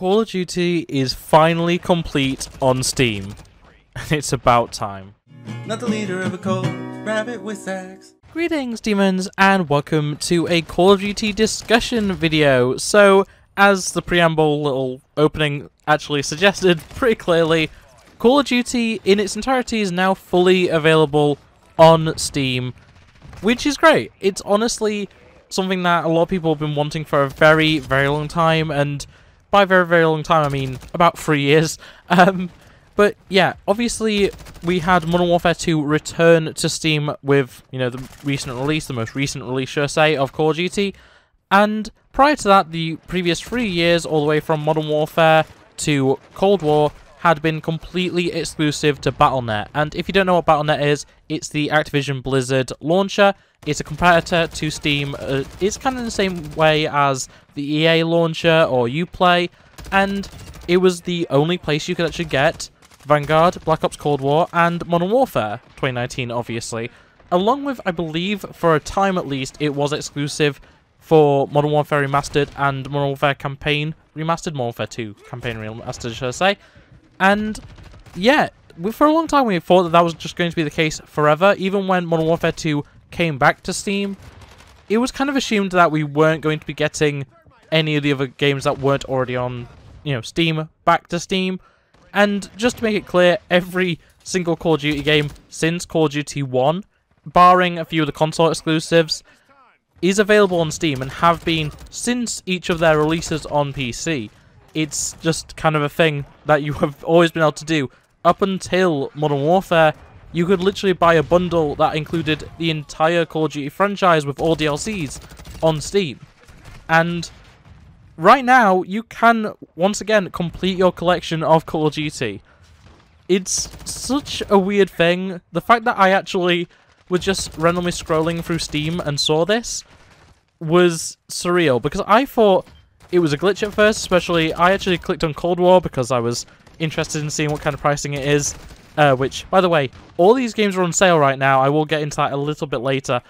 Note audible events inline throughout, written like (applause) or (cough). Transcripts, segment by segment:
Call of Duty is finally complete on Steam. (laughs) And it's about time. Not the leader of a cult, rabbit with. Greetings, demons, and welcome to a Call of Duty discussion video. So, as the preamble little opening actually suggested (laughs) pretty clearly, Call of Duty in its entirety is now fully available on Steam, which is great. It's honestly something that a lot of people have been wanting for a very, very long time, and by very, very long time, I mean about three years. (laughs) Um, but yeah, obviously we had Modern Warfare 2 return to Steam with, you know, the recent release, the most recent release, should I say, of Call of Duty. And prior to that, the previous three years, all the way from Modern Warfare to Cold War, had been completely exclusive to Battle.net. And if you don't know what Battle.net is, it's the Activision Blizzard launcher. It's a competitor to Steam. Uh, it's kind of the same way as the EA launcher or Uplay. And it was the only place you could actually get Vanguard, Black Ops Cold War, and Modern Warfare 2019, obviously. Along with, I believe, for a time at least, it was exclusive for Modern Warfare Remastered and Modern Warfare Campaign Remastered, Modern Warfare 2 Campaign Remastered, should I say. And yeah, for a long time we thought that that was just going to be the case forever. Even when Modern Warfare 2 came back to Steam, it was kind of assumed that we weren't going to be getting any of the other games that weren't already on, you know, Steam back to Steam. And just to make it clear, every single Call of Duty game since Call of Duty 1, barring a few of the console exclusives, is available on Steam and have been since each of their releases on PC it's just kind of a thing that you (laughs) have always been able to do. Up until Modern Warfare, you could literally buy a bundle that included the entire Call of Duty franchise with all DLCs on Steam. And right now, you can, once again, complete your collection of Call of Duty. It's such a weird thing. The fact that I actually was just randomly scrolling through Steam and saw this was surreal, because I thought it was a glitch at first, especially I actually clicked on Cold War because I was interested in seeing what kind of pricing it is. Uh, which, by the way, all these games are on sale right now. I will get into that a little bit later.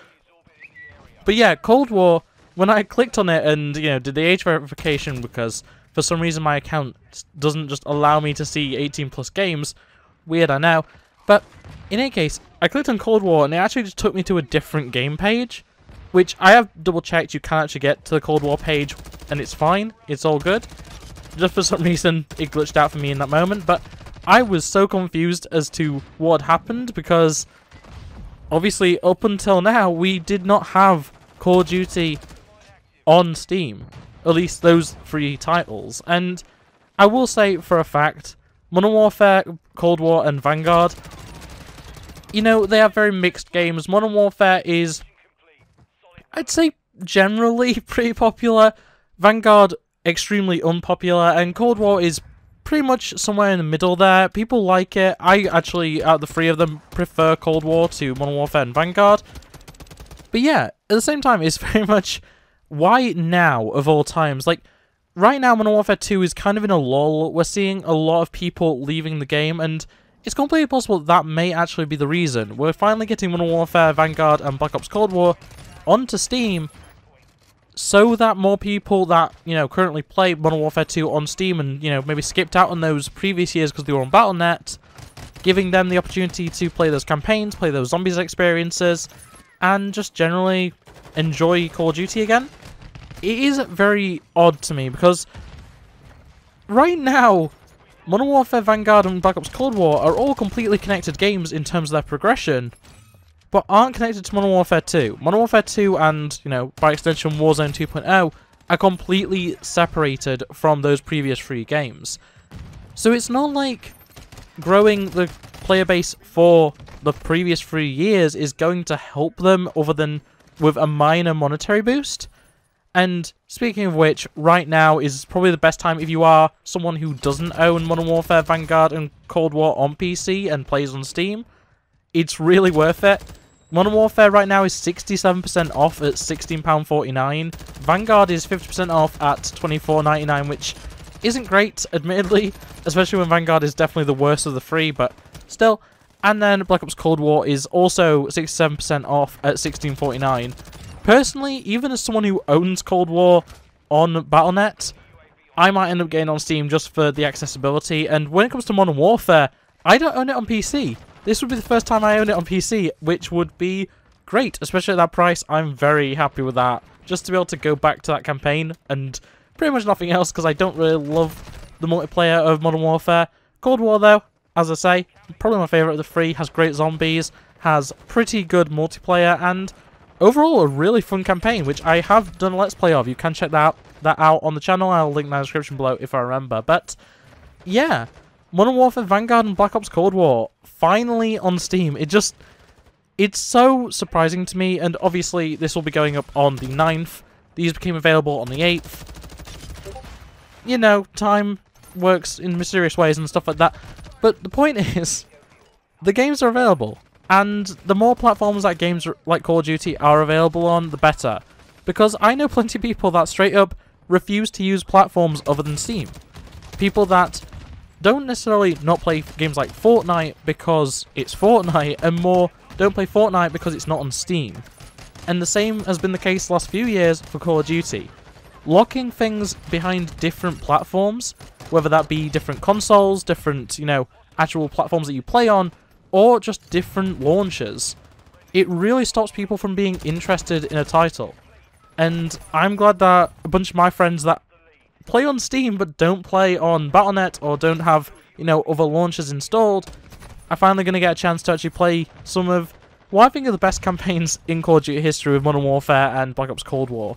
But yeah, Cold War, when I clicked on it and, you know, did the age verification because for some reason my account doesn't just allow me to see 18 plus games. Weird, I know. But in any case, I clicked on Cold War and it actually just took me to a different game page. Which I have double checked you can actually get to the Cold War page and it's fine. It's all good. Just for some (laughs) reason, it glitched out for me in that moment, but I was so confused as to what happened because obviously up until now we did not have Call of Duty on Steam. At least those three titles. And I will say for a fact, Modern Warfare, Cold War, and Vanguard, you know, they are very mixed games. Modern Warfare is, I'd say, generally (laughs) pretty popular. Vanguard, extremely unpopular, and Cold War is pretty much somewhere in the middle there. People like it. I actually, out of the three of them, prefer Cold War to Modern Warfare and Vanguard. But yeah, at the same time, it's (laughs) very much why now of all times. Like, right now, Modern Warfare 2 is kind of in a lull. We're seeing a lot of people leaving the game, and it's completely possible that may actually be the reason. We're finally getting Modern Warfare, Vanguard, and Black Ops Cold War onto Steam, so that more people that, you know, currently play Modern Warfare 2 on Steam and, you know, maybe skipped out on those previous years because they were on Battle.net, giving them the opportunity to play those campaigns, play those zombies experiences, and just generally enjoy Call of Duty again. It is very odd to me because right now, Modern Warfare Vanguard and Black Ops Cold War are all completely connected games in terms of their progression, but aren't connected to Modern Warfare 2. Modern Warfare 2 and, you know, by extension Warzone 2.0 are completely separated from those previous three games. So it's not like growing the player base for the previous three years is going to help them other than with a minor monetary boost. And speaking of which, right now is probably the best time if you are someone who doesn't own Modern Warfare Vanguard and Cold War on PC and plays on Steam. It's really worth it. Modern Warfare right now is 67% off at £16.49. Vanguard is 50% off at $24.99, which isn't great, admittedly, especially when Vanguard is definitely the worst of the three, but still. And then Black Ops Cold War is also 67% off at $16.49. Personally, even as someone who owns Cold War on Battle.net, I might end up getting on Steam just for the accessibility. And when it comes to Modern Warfare, I don't own it on PC. This would be the first time I own it on PC, which would be great, especially at that price. I'm very happy with that. Just to be able to go back to that campaign and pretty much nothing else because I don't really love the multiplayer of Modern Warfare. Cold War, though, as I say, probably my favourite of the three, has great zombies, has pretty good multiplayer, and overall a really fun campaign, which I have done a Let's Play of. You can check that, that out on the channel. I'll link that in the description below if I remember. But, yeah, Modern Warfare Vanguard and Black Ops Cold War finally on Steam. It just... It's so surprising to me, and obviously this will be going up on the 9th. These became available on the 8th. You know, time works in mysterious ways and stuff like that. But the point (laughs) is, the games are available. And the more platforms that games like Call of Duty are available on, the better. Because I know plenty of people that straight up refuse to use platforms other than Steam. People that don't necessarily not play games like Fortnite because it's Fortnite, and more don't play Fortnite because it's not on Steam. And the same has been the case the last few years for Call of Duty. Locking things behind different platforms, whether that be different consoles, different, you know, actual platforms that you play on, or just different launchers. It really stops people from being interested in a title. And I'm glad that a bunch of my friends that play on Steam but don't play on Battle.net or don't have, you know, other launchers installed, are finally going to get a chance to actually play some of what I think are the best (laughs) campaigns in Call of Duty history with Modern Warfare and Black Ops Cold War.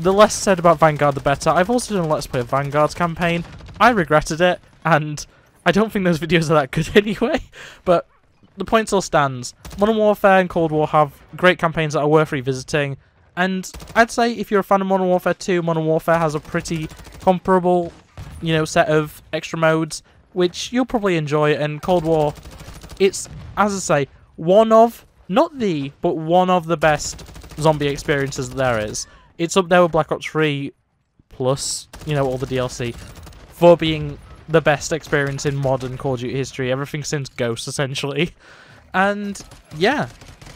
The less said about Vanguard, the better. I've also done a Let's Play of Vanguard's campaign. I regretted it, and I don't think those videos are that good (laughs) anyway, but the point still stands. Modern Warfare and Cold War have great campaigns that are worth revisiting, and I'd say if you're a fan of Modern Warfare 2, Modern Warfare has a pretty comparable, you know, set of extra modes, which you'll probably enjoy, and Cold War, it's, as I say, one of, not the, but one of the best zombie experiences there is. It's up there with Black Ops 3, plus, you know, all the DLC, for being the best experience in modern Call of Duty history, everything since Ghost, essentially. And, yeah,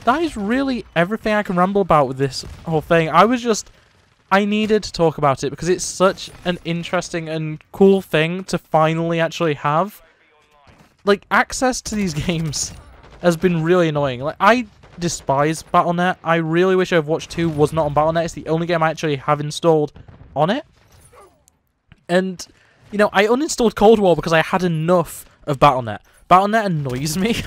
that is really everything I can ramble about with this whole thing. I was just... I needed to talk about it because it's such an interesting and cool thing to finally actually have. Like, access to these (laughs) games has been really annoying. Like, I despise Battle.net. I really wish Overwatch 2 was not on Battle.net. It's the only game I actually have installed on it. And you know, I uninstalled Cold War because I had enough of Battle.net. Battle.net annoys me. (laughs)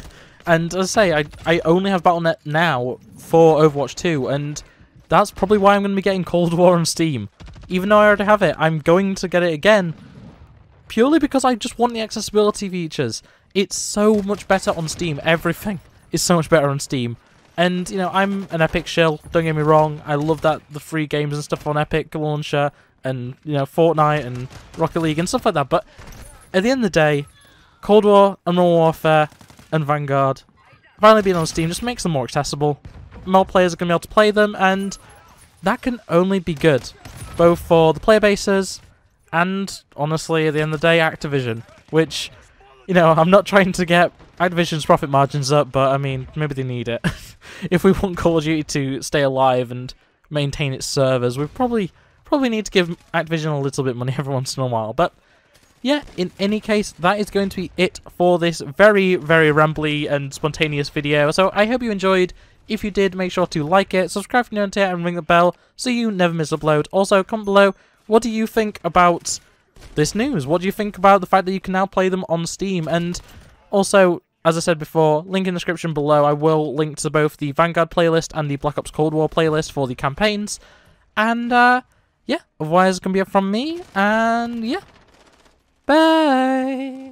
And as I say, I, I only have Battle.net now for Overwatch 2, and that's probably why I'm going to be getting Cold War on Steam. Even though I already have it, I'm going to get it again, purely because I just want the accessibility features. It's so much better on Steam. Everything (laughs) is so much better on Steam. And, you know, I'm an Epic shill, don't get me wrong. I love that the free games and stuff on Epic Launcher and you know Fortnite and Rocket League and stuff like that. But at the end of the day, Cold War and Modern Warfare and Vanguard finally being on Steam just makes them more accessible. More players are going to be able to play them, and that can only be good, both for the player bases and, honestly, at the end of the day, Activision. Which, you know, I'm not trying to get Activision's profit margins up, but I mean, maybe they need it. (laughs) if we want Call of Duty to stay alive and maintain its servers, we probably Probably need to give Activision a little bit money (laughs) every once in a while, but yeah, in any case, that is going to be it for this very, very rambly and spontaneous video. So I hope you enjoyed. If you did, make sure to like it, subscribe if you're new here, and ring the bell so you never miss upload. Also, comment below, what do you think about this news? What do you think about the fact that you can now play them on Steam? And also, as I said before, link in the description below, I will link to both the Vanguard playlist and the Black Ops Cold War playlist for the campaigns. And, uh, yeah, otherwise it's gonna be it from me, and yeah. Bye!